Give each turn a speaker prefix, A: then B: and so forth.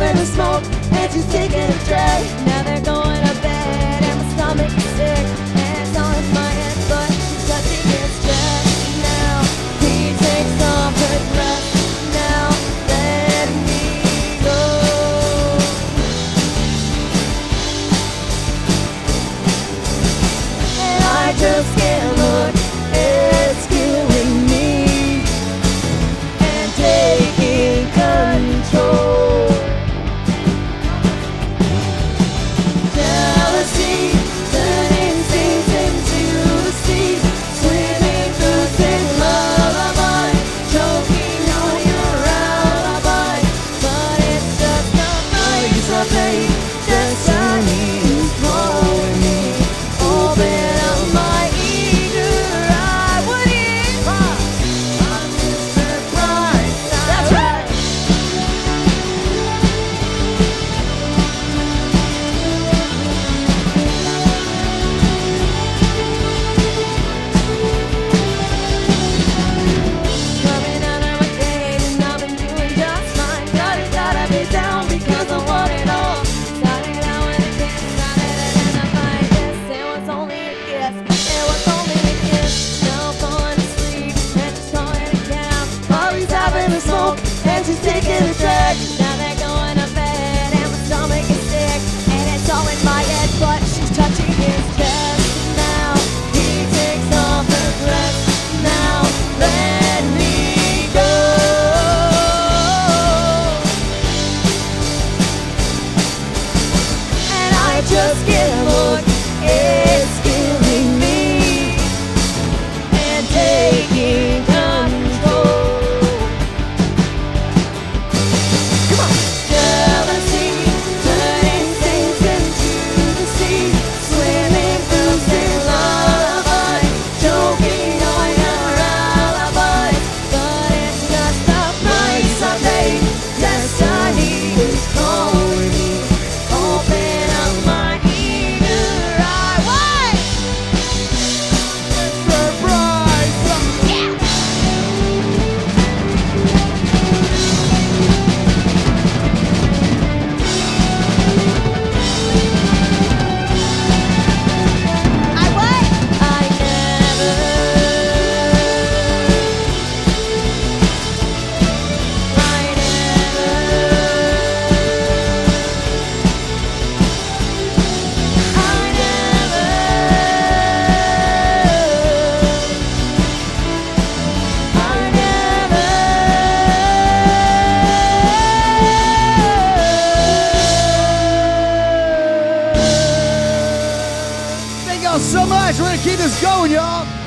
A: loving the smoke and she's taking a drag. Now they're going to bed and my stomach is sick and on my head, but touching his chest now. He takes off her dress now. Let me go. And I just 的想你。
B: lonely. y'all so much. We're going to keep this going, y'all.